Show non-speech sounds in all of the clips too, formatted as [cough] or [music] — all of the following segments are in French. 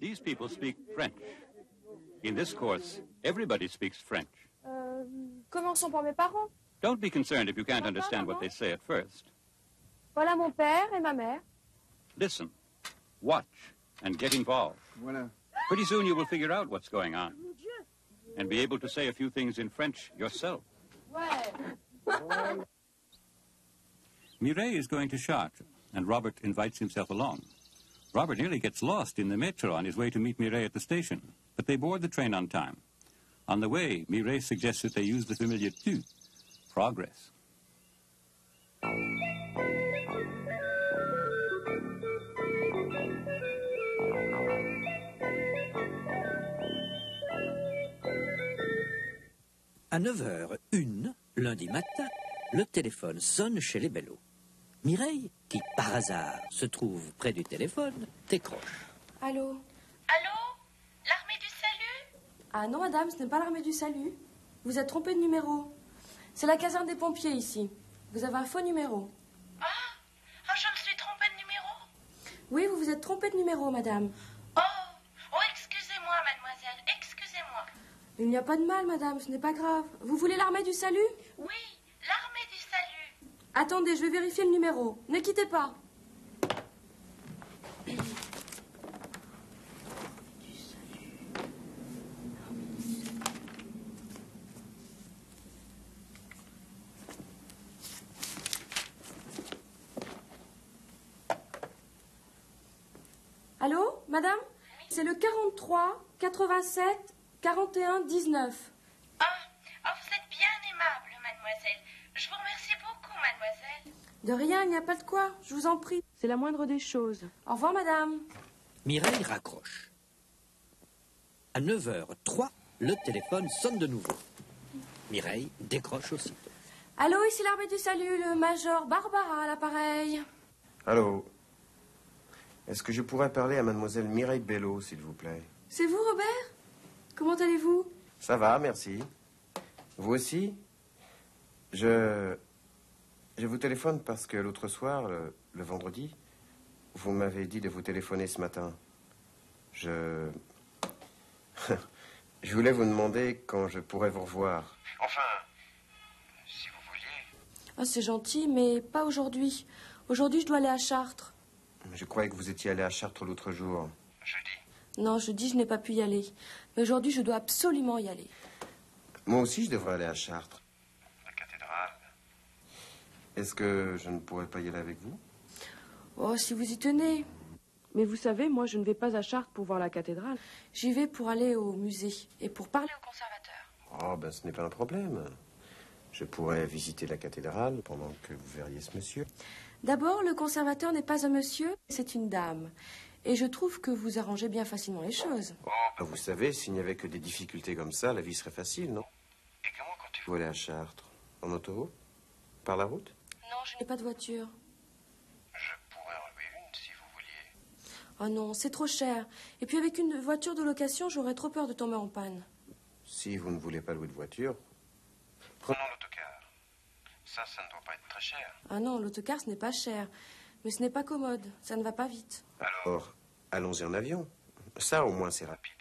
These people speak French. In this course, everybody speaks French. Euh, commençons par mes parents. Don't be concerned if you can't understand what they say at first. Voilà mon père et ma mère. Listen, watch, and get involved. Voilà. Pretty soon you will figure out what's going on and be able to say a few things in French yourself. Ouais. Mireille is going to Chartres, and Robert invites himself along. Robert nearly gets lost in the metro on his way to meet Mireille at the station, but they board the train on time. On the way, Mireille suggests that they use the familiar tu, progress. À 9h01, lundi matin, le téléphone sonne chez les Bello. Mireille, qui par hasard se trouve près du téléphone, décroche. Allô Allô L'armée du salut Ah non, madame, ce n'est pas l'armée du salut. Vous êtes trompée de numéro. C'est la caserne des pompiers ici. Vous avez un faux numéro. Ah Oh, je me suis trompée de numéro Oui, vous vous êtes trompée de numéro, madame. Oh Oh, excusez-moi, mademoiselle, excusez-moi. Il n'y a pas de mal, madame, ce n'est pas grave. Vous voulez l'armée du salut? Oui. Attendez, je vais vérifier le numéro. Ne quittez pas. Allô, madame? C'est le 43 87 41 19. Mademoiselle. De rien, il n'y a pas de quoi, je vous en prie. C'est la moindre des choses. Au revoir, madame. Mireille raccroche. À 9h03, le téléphone sonne de nouveau. Mireille décroche aussitôt. Allô, ici l'armée du salut, le major Barbara à l'appareil. Allô Est-ce que je pourrais parler à mademoiselle Mireille Bello, s'il vous plaît? C'est vous, Robert? Comment allez-vous? Ça va, merci. Vous aussi? Je... Je vous téléphone parce que l'autre soir, le, le vendredi, vous m'avez dit de vous téléphoner ce matin. Je... [laughs] je voulais vous demander quand je pourrais vous revoir. Enfin, si vous vouliez. Ah, c'est gentil, mais pas aujourd'hui. Aujourd'hui, je dois aller à Chartres. Je croyais que vous étiez allé à Chartres l'autre jour. Jeudi. Non, jeudi, je n'ai pas pu y aller. Mais aujourd'hui, je dois absolument y aller. Moi aussi, je devrais aller à Chartres. Est-ce que je ne pourrais pas y aller avec vous? Oh, si vous y tenez. Mais vous savez, moi, je ne vais pas à Chartres pour voir la cathédrale. J'y vais pour aller au musée et pour parler au conservateur. Oh, ben ce n'est pas un problème. Je pourrais visiter la cathédrale pendant que vous verriez ce monsieur. D'abord, le conservateur n'est pas un monsieur, c'est une dame. Et je trouve que vous arrangez bien facilement les choses. Oh, ben, vous savez, s'il n'y avait que des difficultés comme ça, la vie serait facile, non? Et comment comptez-vous? Aller à Chartres En autoroute Par la route? Non, je n'ai pas de voiture. Je pourrais en louer une si vous vouliez. Oh non, c'est trop cher. Et puis avec une voiture de location, j'aurais trop peur de tomber en panne. Si vous ne voulez pas louer de voiture, prenons l'autocar. Ça, ça ne doit pas être très cher. Ah non, l'autocar, ce n'est pas cher. Mais ce n'est pas commode. Ça ne va pas vite. Alors, allons-y en avion. Ça, au moins, c'est rapide.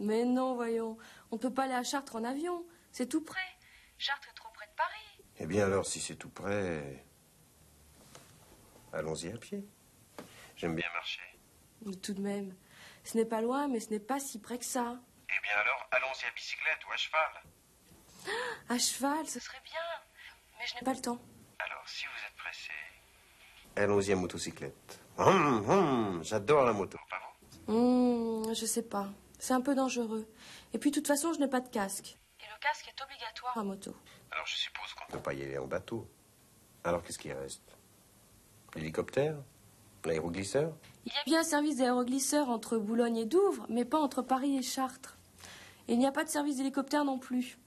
Mais non, voyons. On ne peut pas aller à Chartres en avion. C'est tout près. Chartres est trop. Eh bien, alors, si c'est tout près, allons-y à pied. J'aime bien marcher. Mais tout de même. Ce n'est pas loin, mais ce n'est pas si près que ça. Eh bien, alors, allons-y à bicyclette ou à cheval. À cheval, ce serait bien. Mais je n'ai pas le temps. Alors, si vous êtes pressé. Allons-y à motocyclette. Hum, hum, J'adore la moto. Pas vous? Hmm, je sais pas. C'est un peu dangereux. Et puis, de toute façon, je n'ai pas de casque. Et le casque est obligatoire à moto. Alors, je suppose qu'on ne peut pas y aller en bateau. Alors, qu'est-ce qui reste? L'hélicoptère? L'aéroglisseur? Il y a bien un service d'aéroglisseur entre Boulogne et Douvres, mais pas entre Paris et Chartres. Et il n'y a pas de service d'hélicoptère non plus.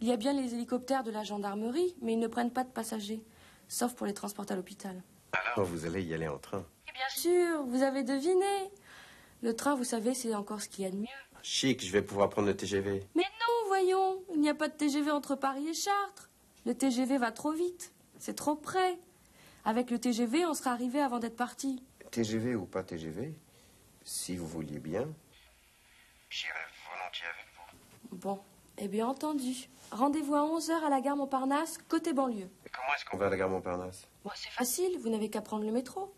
Il y a bien les hélicoptères de la gendarmerie, mais ils ne prennent pas de passagers, sauf pour les transports à l'hôpital. Alors, vous allez y aller en train. Et bien sûr, vous avez deviné. Le train, vous savez, c'est encore ce qu'il y a de mieux. Chic, je vais pouvoir prendre le TGV. Mais non, voyons, il n'y a pas de TGV entre Paris et Chartres. Le TGV va trop vite. C'est trop près. Avec le TGV, on sera arrivé avant d'être parti. TGV ou pas TGV, Si vous vouliez bien. J'irai volontiers avec vous. Bon, eh bien entendu. Rendez-vous à 11h à la gare Montparnasse, côté banlieue. Et comment est-ce On qu'on va à la gare Montparnasse. Bon, c'est facile, vous n'avez qu'à prendre le métro.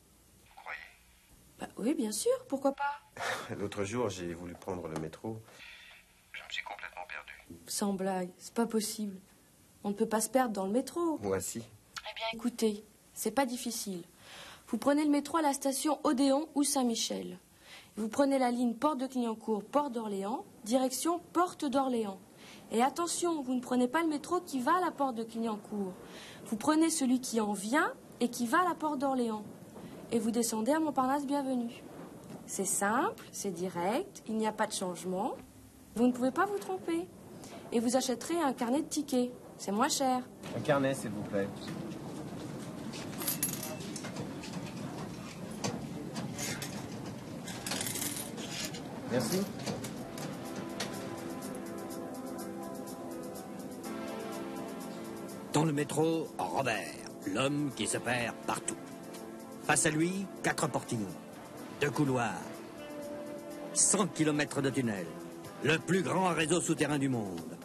Bah oui, bien sûr, pourquoi pas [laughs] L'autre jour, j'ai voulu prendre le métro. Je me suis complètement perdu. Sans blague, c'est pas possible. On ne peut pas se perdre dans le métro. Moi, si. Eh bien, écoutez, c'est pas difficile. Vous prenez le métro à la station Odéon ou Saint-Michel. Vous prenez la ligne Porte de Clignancourt, Porte d'Orléans, direction Porte d'Orléans. Et attention, vous ne prenez pas le métro qui va à la Porte de Clignancourt. Vous prenez celui qui en vient et qui va à la Porte d'Orléans. Et vous descendez à Montparnasse Bienvenue. C'est simple, c'est direct, il n'y a pas de changement. Vous ne pouvez pas vous tromper. Et vous achèterez un carnet de tickets. C'est moins cher. Un carnet, s'il vous plaît. Merci. Dans le métro, Robert, l'homme qui se perd partout. Face à lui, quatre portillons, deux couloirs, 100 kilomètres de tunnel, le plus grand réseau souterrain du monde.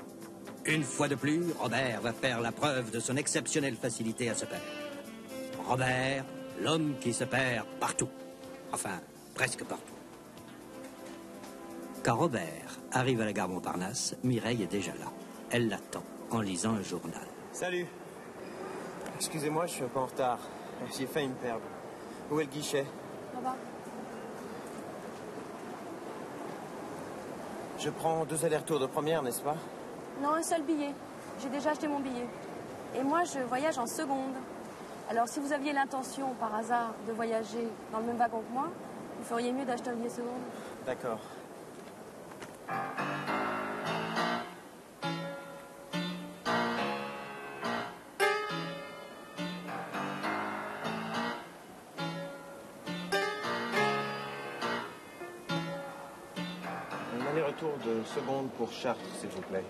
Une fois de plus, Robert va faire la preuve de son exceptionnelle facilité à se perdre. Robert, l'homme qui se perd partout. Enfin, presque partout. Quand Robert arrive à la gare Montparnasse, Mireille est déjà là. Elle l'attend en lisant un journal. Salut. Excusez-moi, je suis un peu en retard. J'ai failli me perdre. Où est le guichet Là-bas. Je prends deux allers-retours de première, n'est-ce pas? Non, un seul billet. J'ai déjà acheté mon billet. Et moi, je voyage en seconde. Alors, si vous aviez l'intention, par hasard, de voyager dans le même wagon que moi, vous feriez mieux d'acheter un billet seconde. D'accord. Aller-retour de seconde pour Chartres, s'il vous plaît.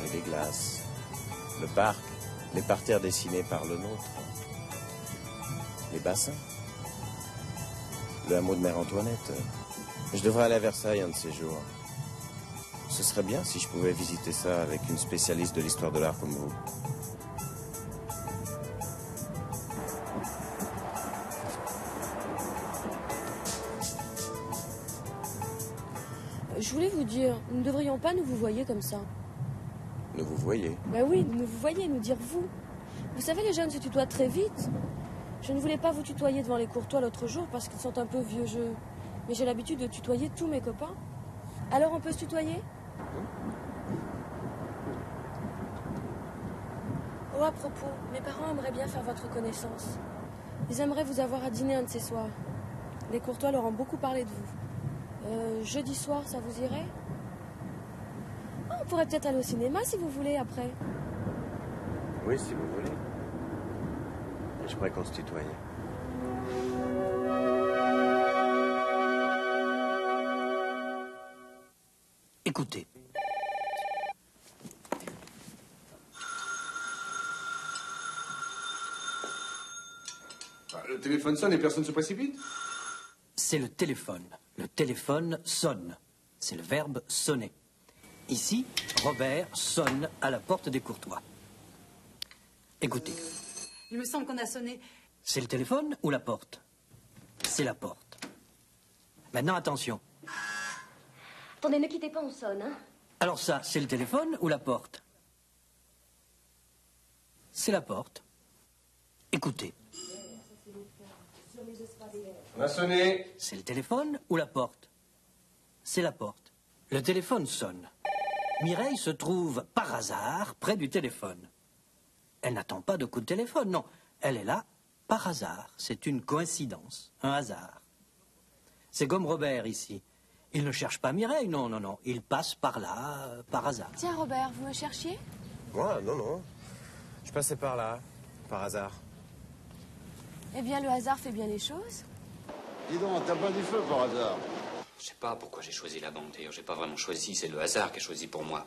Galerie des glaces, le parc, les parterres dessinés par le nôtre, les bassins, le hameau de Mère Antoinette. Je devrais aller à Versailles un de ces jours. Ce serait bien si je pouvais visiter ça avec une spécialiste de l'histoire de l'art comme vous. Je voulais vous dire, nous ne devrions pas nous vous voyez comme ça. Vous voyez. Ben oui, nous vous voyez, nous dire vous. Vous savez, les jeunes se tutoient très vite. Je ne voulais pas vous tutoyer devant les courtois l'autre jour parce qu'ils sont un peu vieux jeux. Mais j'ai l'habitude de tutoyer tous mes copains. Alors on peut se tutoyer? Oh, à propos, mes parents aimeraient bien faire votre connaissance. Ils aimeraient vous avoir à dîner un de ces soirs. Les courtois leur ont beaucoup parlé de vous. Euh, jeudi soir, ça vous irait? On pourrait peut-être aller au cinéma si vous voulez après. Oui, si vous voulez. Je pourrais qu'on se tutoie. Écoutez. Le téléphone sonne et personne ne se précipite? C'est le téléphone. Le téléphone sonne. C'est le verbe sonner. Ici, Robert sonne à la porte des Courtois. Écoutez, Il me semble qu'on a sonné. c'est le téléphone ou la porte? C'est la porte. Maintenant, attention. Attendez, ne quittez pas, on sonne, hein Alors ça, c'est le téléphone ou la porte? C'est la porte. Écoutez, On a sonné. c'est le téléphone ou la porte? C'est la porte. Le téléphone sonne. Mireille se trouve par hasard près du téléphone. Elle n'attend pas de coup de téléphone, non. Elle est là par hasard. C'est une coïncidence, un hasard. C'est comme Robert ici. Il ne cherche pas Mireille, non, non, non. Il passe par là, euh, par hasard. Tiens, Robert, vous me cherchiez? Moi, non, non. Je passais par là, par hasard. Eh bien, le hasard fait bien les choses. Dis donc, t'as pas du feu par hasard Je sais pas pourquoi j'ai choisi la banque. D'ailleurs, j'ai pas vraiment choisi. C'est le hasard qui a choisi pour moi.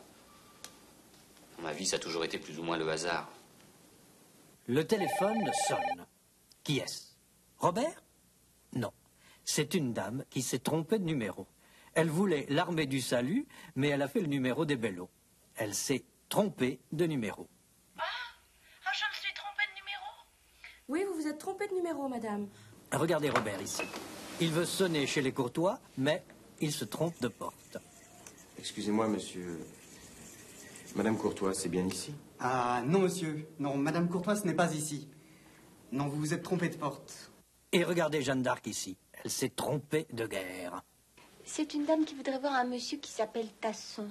Dans ma vie, ça a toujours été plus ou moins le hasard. Le téléphone sonne. Qui est-ce? Robert? Non. C'est une dame qui s'est trompée de numéro. Elle voulait l'armée du salut, mais elle a fait le numéro des bellos. Elle s'est trompée de numéro. Ah, je me suis trompée de numéro Oui, vous vous êtes trompé de numéro, madame. Regardez Robert ici. Il veut sonner chez les Courtois, mais il se trompe de porte. Excusez-moi, monsieur. Madame Courtois, c'est bien ici? Ah non, monsieur. Non, Madame Courtois, ce n'est pas ici. Non, vous vous êtes trompé de porte. Et regardez Jeanne d'Arc ici. Elle s'est trompée de guerre. C'est une dame qui voudrait voir un monsieur qui s'appelle Tasson.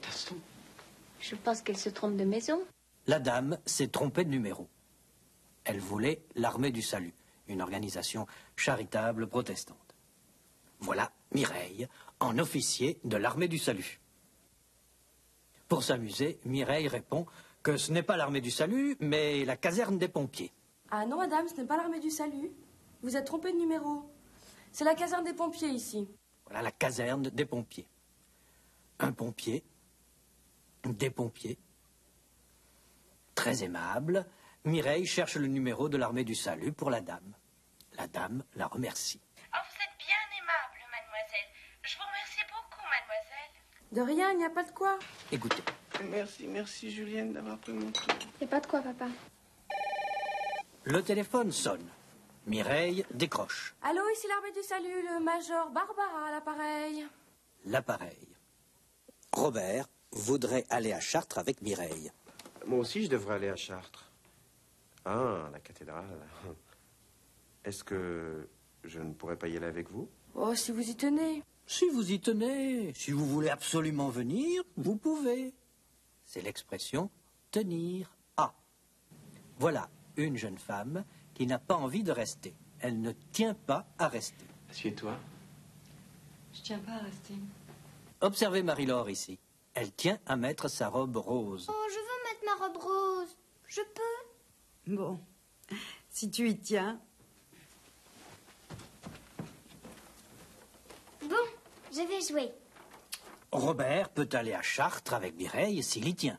Tasson? Je pense qu'elle se trompe de maison. La dame s'est trompée de numéro. Elle voulait l'armée du salut, une organisation charitable protestante. Voilà Mireille, en officier de l'armée du salut. Pour s'amuser, Mireille répond que ce n'est pas l'armée du salut, mais la caserne des pompiers. Ah non, madame, ce n'est pas l'armée du salut. Vous êtes trompé de numéro. C'est la caserne des pompiers ici. Voilà la caserne des pompiers. Un pompier, des pompiers, très aimable. Mireille cherche le numéro de l'armée du salut pour la dame. La dame la remercie. Oh, vous êtes bien aimable, mademoiselle. Je vous remercie beaucoup, mademoiselle. De rien, il n'y a pas de quoi. Écoutez, Merci, merci Julienne d'avoir pris mon tour. Y a pas de quoi, papa. le téléphone sonne. Mireille décroche Allô, ici l'armée du salut, le major Barbara à l'appareil. l'appareil. Robert voudrait aller à Chartres avec Mireille. Moi aussi, je devrais aller à Chartres. Ah, la cathédrale. Est-ce que je ne pourrais pas y aller avec vous? Oh, si vous y tenez. Si vous y tenez, si vous voulez absolument venir, vous pouvez. C'est l'expression tenir à. Voilà une jeune femme qui n'a pas envie de rester. Elle ne tient pas à rester. Assieds-toi. Je tiens pas à rester. Observez Marie-Laure ici. Elle tient à mettre sa robe rose. Oh, je veux mettre ma robe rose. Je peux? Bon, si tu y tiens. Bon, je vais jouer. Robert peut aller à Chartres avec Mireille s'il y tient.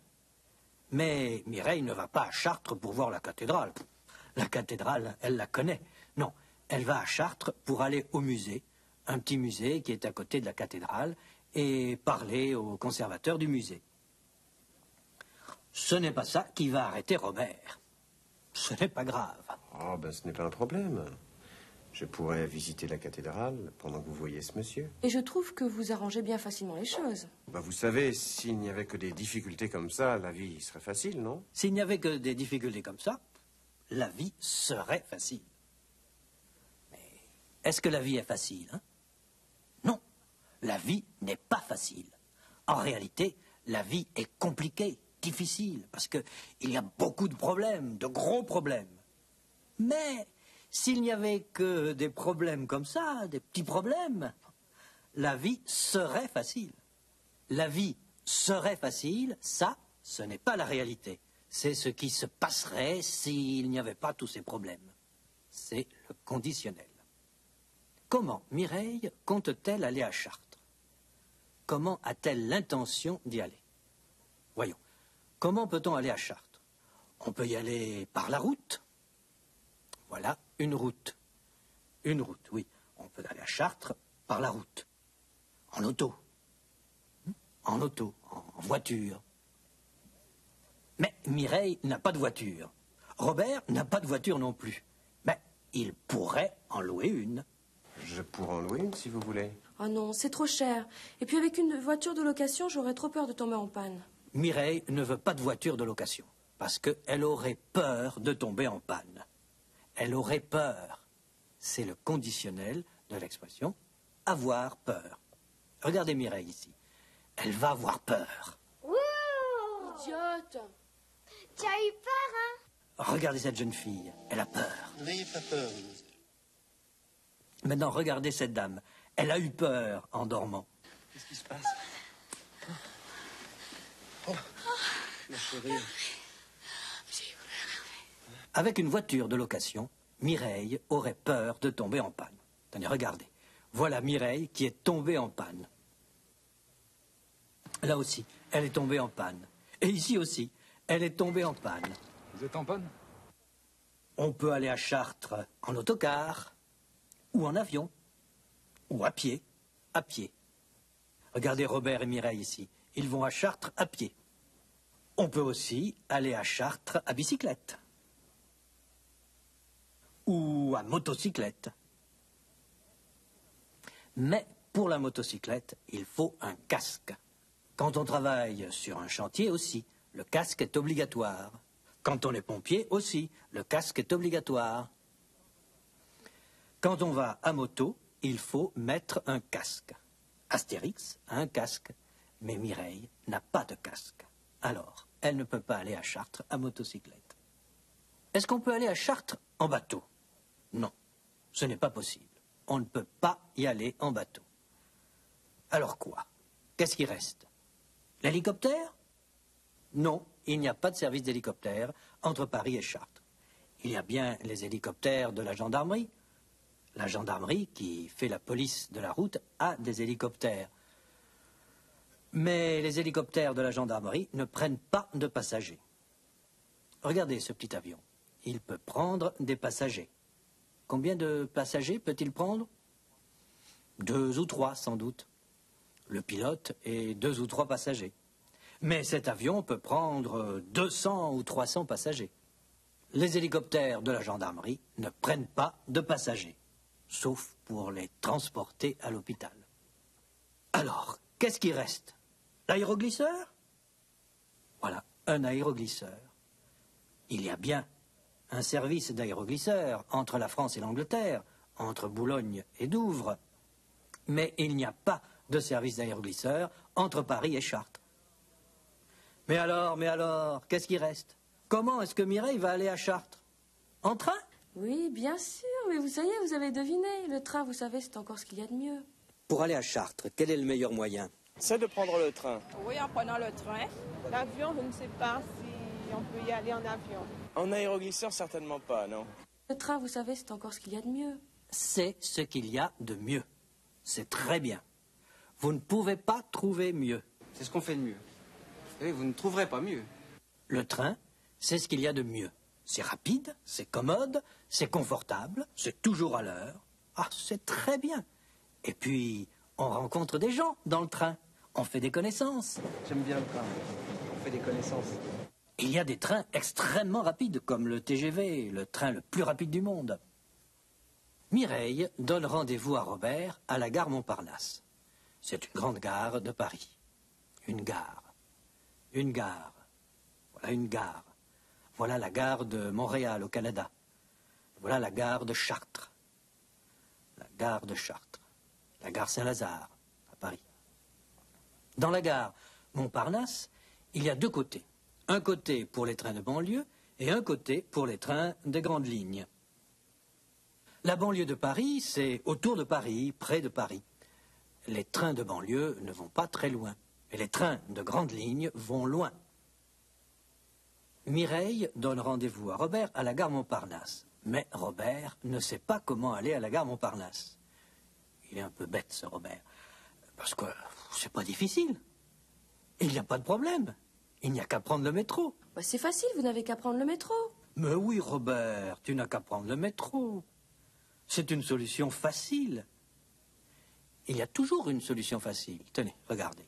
Mais Mireille ne va pas à Chartres pour voir la cathédrale. La cathédrale, elle la connaît. Non, elle va à Chartres pour aller au musée, un petit musée qui est à côté de la cathédrale, et parler au conservateur du musée. Ce n'est pas ça qui va arrêter Robert. Ce n'est pas grave. Oh, ben ce n'est pas un problème. Je pourrais visiter la cathédrale pendant que vous voyez ce monsieur. Et je trouve que vous arrangez bien facilement les choses. Bah, vous savez, s'il n'y avait que des difficultés comme ça, la vie serait facile, non? S'il n'y avait que des difficultés comme ça, la vie serait facile. Mais est-ce que la vie est facile hein? Non, la vie n'est pas facile. En réalité, la vie est compliquée, difficile, parce qu'il y a beaucoup de problèmes, de gros problèmes. Mais s'il n'y avait que des problèmes comme ça, des petits problèmes, la vie serait facile. La vie serait facile, ça, ce n'est pas la réalité. C'est ce qui se passerait s'il n'y avait pas tous ces problèmes. C'est le conditionnel. Comment Mireille compte-t-elle aller à Chartres? Comment a-t-elle l'intention d'y aller? Voyons, comment peut-on aller à Chartres? On peut y aller par la route, une route. Une route, oui. On peut aller à Chartres par la route. En auto. En auto, en voiture. Mais Mireille n'a pas de voiture. Robert n'a pas de voiture non plus. Mais il pourrait en louer une. Je pourrais en louer une si vous voulez. Oh non, c'est trop cher. Et puis avec une voiture de location, j'aurais trop peur de tomber en panne. Mireille ne veut pas de voiture de location parce qu'elle aurait peur de tomber en panne. Elle aurait peur. C'est le conditionnel de l'expression avoir peur. Regardez Mireille ici. Elle va avoir peur. Idiote Tu as eu peur, hein? Regardez cette jeune fille. Elle a peur. N'ayez pas peur. Maintenant, regardez cette dame. Elle a eu peur en dormant. Qu'est-ce qui se passe? Oh, ma chérie. Avec une voiture de location, Mireille aurait peur de tomber en panne. Tenez, regardez. Voilà Mireille qui est tombée en panne. Là aussi, elle est tombée en panne. Et ici aussi, elle est tombée en panne. Vous êtes en panne? On peut aller à Chartres en autocar, ou en avion, ou à pied, à pied. Regardez Robert et Mireille ici. Ils vont à Chartres à pied. On peut aussi aller à Chartres à bicyclette. Ou à motocyclette. Mais pour la motocyclette, il faut un casque. Quand on travaille sur un chantier aussi, le casque est obligatoire. Quand on est pompier aussi, le casque est obligatoire. Quand on va à moto, il faut mettre un casque. Astérix a un casque, mais Mireille n'a pas de casque. Alors, elle ne peut pas aller à Chartres à motocyclette. Est-ce qu'on peut aller à Chartres en bateau? Non, ce n'est pas possible. On ne peut pas y aller en bateau. Alors quoi? Qu'est-ce qui reste? L'hélicoptère? Non, il n'y a pas de service d'hélicoptère entre Paris et Chartres. Il y a bien les hélicoptères de la gendarmerie. La gendarmerie, qui fait la police de la route, a des hélicoptères. Mais les hélicoptères de la gendarmerie ne prennent pas de passagers. Regardez ce petit avion. Il peut prendre des passagers. Combien de passagers peut-il prendre? Deux ou trois, sans doute. Le pilote et deux ou trois passagers. Mais cet avion peut prendre 200 ou 300 passagers. Les hélicoptères de la gendarmerie ne prennent pas de passagers, sauf pour les transporter à l'hôpital. Alors, qu'est-ce qui reste? L'aéroglisseur? Voilà, un aéroglisseur. Il y a bien un service d'aéroglisseur entre la France et l'Angleterre, entre Boulogne et Douvres. Mais il n'y a pas de service d'aéroglisseur entre Paris et Chartres. Mais alors, mais alors, qu'est-ce qui reste? Comment est-ce que Mireille va aller à Chartres? En train? Oui, bien sûr, mais vous savez, vous avez deviné. Le train, vous savez, c'est encore ce qu'il y a de mieux. Pour aller à Chartres, quel est le meilleur moyen? C'est de prendre le train. Oui, en prenant le train. L'avion, je ne sais pas si on peut y aller en avion. En aéroglisseur, certainement pas, non Le train, vous savez, c'est encore ce qu'il y a de mieux. C'est ce qu'il y a de mieux. C'est très bien. Vous ne pouvez pas trouver mieux. C'est ce qu'on fait de mieux. Et vous ne trouverez pas mieux. Le train, c'est ce qu'il y a de mieux. C'est rapide, c'est commode, c'est confortable, c'est toujours à l'heure. Ah, c'est très bien. Et puis, on rencontre des gens dans le train. On fait des connaissances. J'aime bien le train. On fait des connaissances. Il y a des trains extrêmement rapides, comme le TGV, le train le plus rapide du monde. Mireille donne rendez-vous à Robert à la gare Montparnasse. C'est une grande gare de Paris. Une gare. Une gare. Voilà une gare. Voilà la gare de Montréal au Canada. Voilà la gare de Chartres. La gare de Chartres. La gare Saint-Lazare. Dans la gare Montparnasse, il y a deux côtés. Un côté pour les trains de banlieue et un côté pour les trains des grandes lignes. La banlieue de Paris, c'est autour de Paris, près de Paris. Les trains de banlieue ne vont pas très loin, mais les trains de grandes lignes vont loin. Mireille donne rendez-vous à Robert à la gare Montparnasse. Mais Robert ne sait pas comment aller à la gare Montparnasse. Il est un peu bête, ce Robert. Parce que c'est pas difficile. Il n'y a pas de problème. Il n'y a qu'à prendre le métro. Bah, c'est facile, vous n'avez qu'à prendre le métro. Mais oui, Robert, tu n'as qu'à prendre le métro. C'est une solution facile. Il y a toujours une solution facile. Tenez, regardez.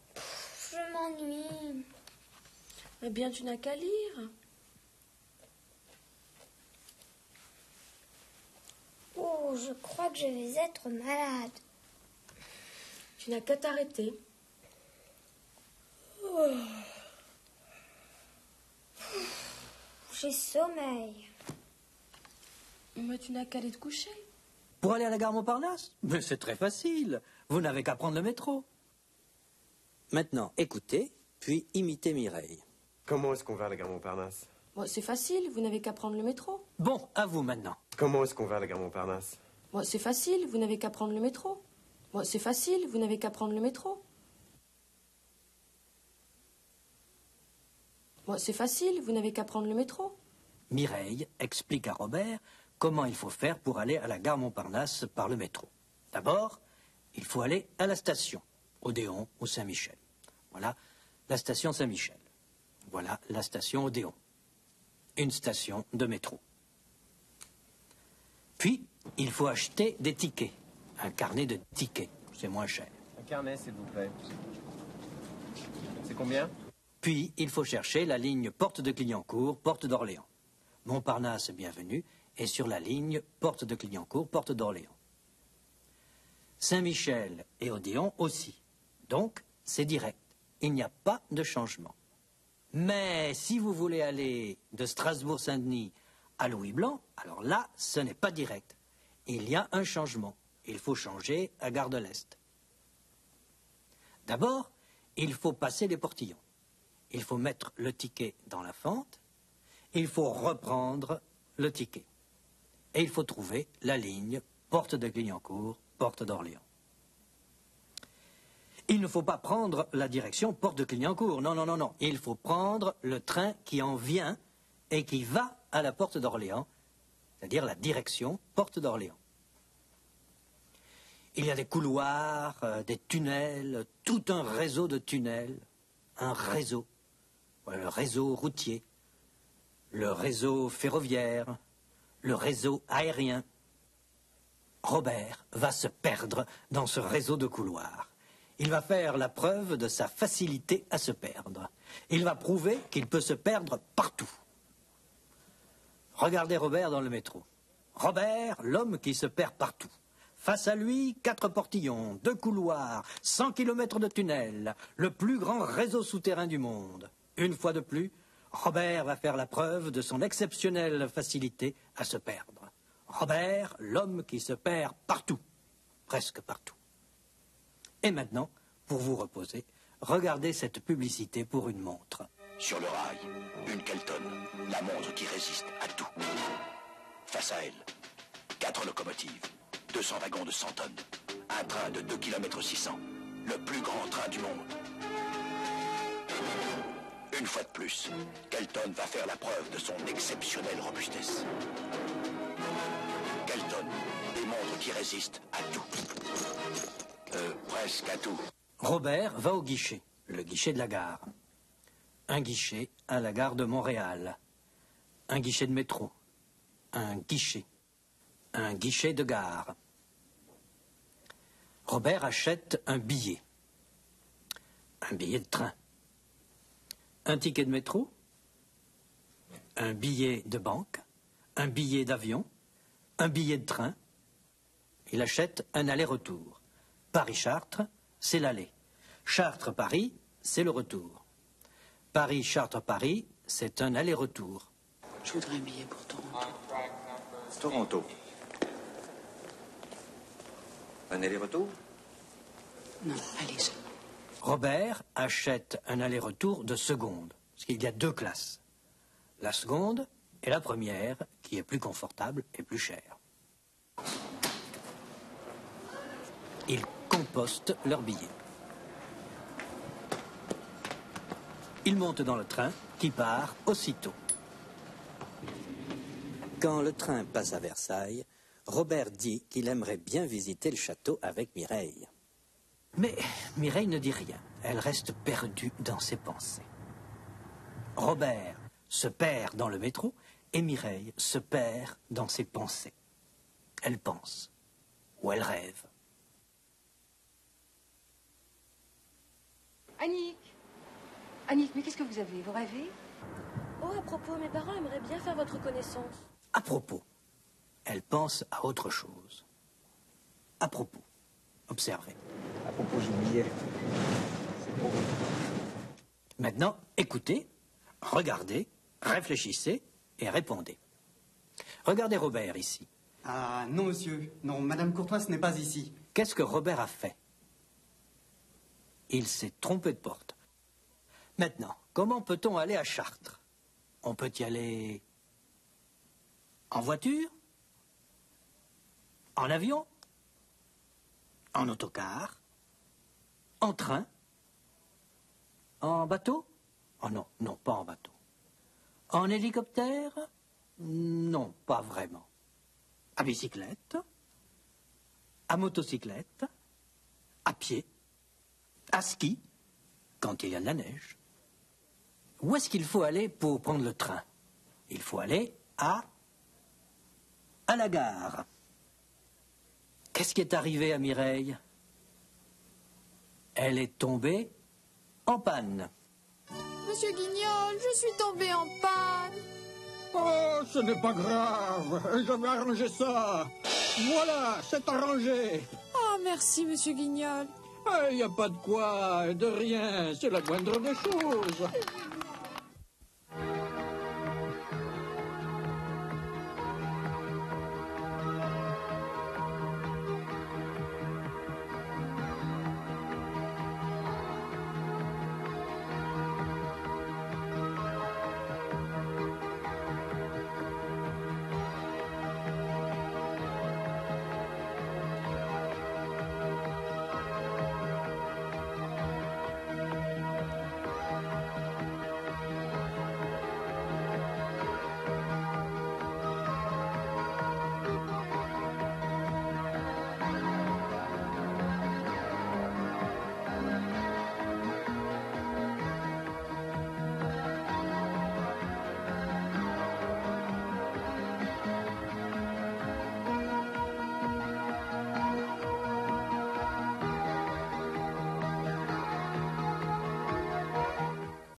Je m'ennuie. Eh bien, tu n'as qu'à lire. Oh, je crois que je vais être malade. Tu n'as qu'à t'arrêter. Oh. J'ai sommeil. Mais tu n'as qu'à aller te coucher. Pour aller à la gare Montparnasse Mais c'est très facile. Vous n'avez qu'à prendre le métro. Maintenant, écoutez, puis imitez Mireille. Comment est-ce qu'on va à la gare Montparnasse Bon, c'est facile, vous n'avez qu'à prendre le métro. Bon, à vous maintenant. Comment est-ce qu'on va à la gare Montparnasse Bon, c'est facile, vous n'avez qu'à prendre le métro. Bon, c'est facile, vous n'avez qu'à prendre le métro. Bon, c'est facile, vous n'avez qu'à prendre le métro. Mireille explique à Robert comment il faut faire pour aller à la gare Montparnasse par le métro. D'abord, il faut aller à la station, Odéon ou Saint-Michel. Voilà la station Saint-Michel. Voilà la station Odéon. Une station de métro. Puis, il faut acheter des tickets. Un carnet de tickets. C'est moins cher. Un carnet, s'il vous plaît. C'est combien? Puis, il faut chercher la ligne Porte de Clignancourt, Porte d'Orléans. Montparnasse, bienvenue, est sur la ligne Porte de Clignancourt, Porte d'Orléans. Saint-Michel et Odéon aussi. Donc, c'est direct. Il n'y a pas de changement. Mais si vous voulez aller de Strasbourg-Saint-Denis à Louis-Blanc, alors là, ce n'est pas direct. Il y a un changement. Il faut changer à Gare de l'Est. D'abord, il faut passer les portillons. Il faut mettre le ticket dans la fente. Il faut reprendre le ticket. Et il faut trouver la ligne porte de Clignancourt, porte d'Orléans. Il ne faut pas prendre la direction porte de Clignancourt. Non, non, non, non. Il faut prendre le train qui en vient et qui va à la porte d'Orléans, c'est-à-dire la direction porte d'Orléans. Il y a des couloirs, euh, des tunnels, tout un réseau de tunnels, un réseau, le réseau routier, le réseau ferroviaire, le réseau aérien. Robert va se perdre dans ce réseau de couloirs. Il va faire la preuve de sa facilité à se perdre. Il va prouver qu'il peut se perdre partout. Regardez Robert dans le métro. Robert, l'homme qui se perd partout. Face à lui, quatre portillons, deux couloirs, 100 kilomètres de tunnels, le plus grand réseau souterrain du monde. Une fois de plus, Robert va faire la preuve de son exceptionnelle facilité à se perdre. Robert, l'homme qui se perd partout, presque partout. Et maintenant, pour vous reposer, regardez cette publicité pour une montre. Sur le rail, une Kelton, la montre qui résiste à tout. Face à elle, quatre locomotives, 200 wagons de 100 tonnes, un train de 2 km 600, le plus grand train du monde. Une fois de plus, Kelton va faire la preuve de son exceptionnelle robustesse. Kelton, des montres qui résistent à tout. Euh, presque à tout. Robert va au guichet, le guichet de la gare. Un guichet à la gare de Montréal. Un guichet de métro. Un guichet. Un guichet de gare. Robert achète un billet. Un billet de train. Un ticket de métro. Un billet de banque. Un billet d'avion. Un billet de train. Il achète un aller-retour. Paris-Chartres, c'est l'aller. Chartres-Paris, c'est le retour. Paris-Chartres-Paris, c'est un aller-retour. Je voudrais un billet pour Toronto. Toronto. Un aller-retour? Non, allez. Robert achète un aller-retour de seconde, parce qu'il y a deux classes. La seconde et la première, qui est plus confortable et plus chère. Ils compostent leurs billets. Ils montent dans le train qui part aussitôt. Quand le train passe à Versailles, Robert dit qu'il aimerait bien visiter le château avec Mireille. Mais Mireille ne dit rien. Elle reste perdue dans ses pensées. Robert se perd dans le métro Et Mireille se perd dans ses pensées. Elle pense, ou elle rêve. Annick Annick, mais qu'est-ce que vous avez? Vous rêvez? Oh, à propos, mes parents aimeraient bien faire votre connaissance. À propos, elle pense à autre chose. À propos, observez. À propos, j'oubliais. C'est beau. Maintenant, écoutez, regardez, réfléchissez et répondez. Regardez Robert ici. Ah non, monsieur. Non, Madame Courtois n'est pas ici. Qu'est-ce que Robert a fait? Il s'est trompé de porte. Maintenant, comment peut-on aller à Chartres? On peut y aller en voiture? En avion? En autocar En train En bateau? Oh non, non, pas en bateau. En hélicoptère? Non, pas vraiment. À bicyclette À motocyclette À pied À ski Quand il y a de la neige Où est-ce qu'il faut aller pour prendre le train? Il faut aller à à la gare. Qu'est-ce qui est arrivé à Mireille? Elle est tombée en panne. Monsieur Guignol, je suis tombée en panne. Oh, ce n'est pas grave. Je vais arranger ça. Voilà, c'est arrangé. Oh, merci, monsieur Guignol. Il n'y a pas de quoi, de rien. C'est la moindre des choses.